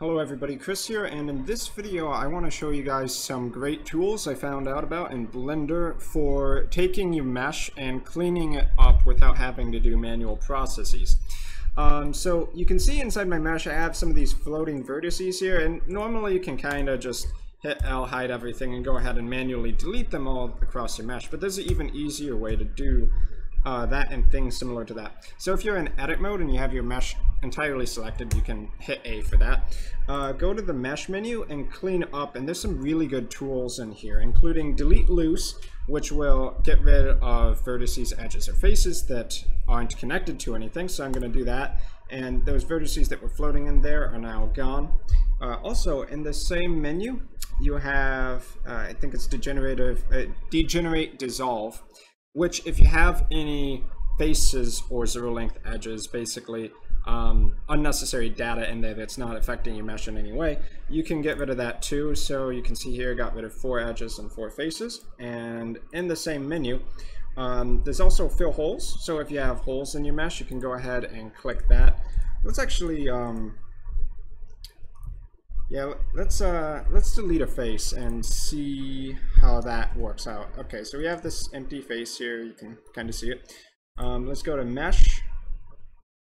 Hello everybody, Chris here, and in this video I want to show you guys some great tools I found out about in Blender for taking your mesh and cleaning it up without having to do manual processes. Um, so you can see inside my mesh I have some of these floating vertices here, and normally you can kind of just hit L, hide everything, and go ahead and manually delete them all across your mesh, but there's an even easier way to do uh, that and things similar to that. So if you're in edit mode and you have your mesh entirely selected, you can hit A for that. Uh, go to the mesh menu and clean up, and there's some really good tools in here, including delete loose, which will get rid of vertices, edges, or faces that aren't connected to anything. So I'm going to do that. And those vertices that were floating in there are now gone. Uh, also, in the same menu, you have, uh, I think it's degenerative, uh, degenerate dissolve which if you have any faces or zero length edges, basically um, unnecessary data in there that's not affecting your mesh in any way, you can get rid of that too. So you can see here, I got rid of four edges and four faces. And in the same menu, um, there's also fill holes. So if you have holes in your mesh, you can go ahead and click that. Let's actually um, yeah, let's uh, let's delete a face and see how that works out. Okay, so we have this empty face here. You can kind of see it. Um, let's go to Mesh,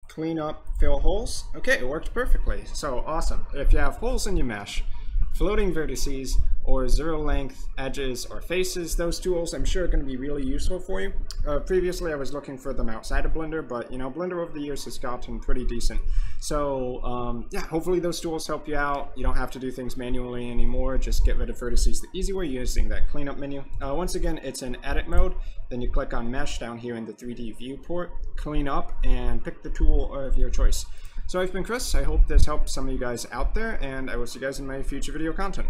clean up, fill holes. Okay, it worked perfectly. So awesome. If you have holes in your mesh, floating vertices, or zero length edges or faces. Those tools I'm sure are going to be really useful for you. Uh, previously I was looking for them outside of Blender, but you know, Blender over the years has gotten pretty decent. So um, yeah, hopefully those tools help you out. You don't have to do things manually anymore. Just get rid of vertices the easy way using that cleanup menu. Uh, once again, it's in edit mode. Then you click on mesh down here in the 3D viewport, clean up, and pick the tool of your choice. So I've been Chris. I hope this helped some of you guys out there, and I will see you guys in my future video content.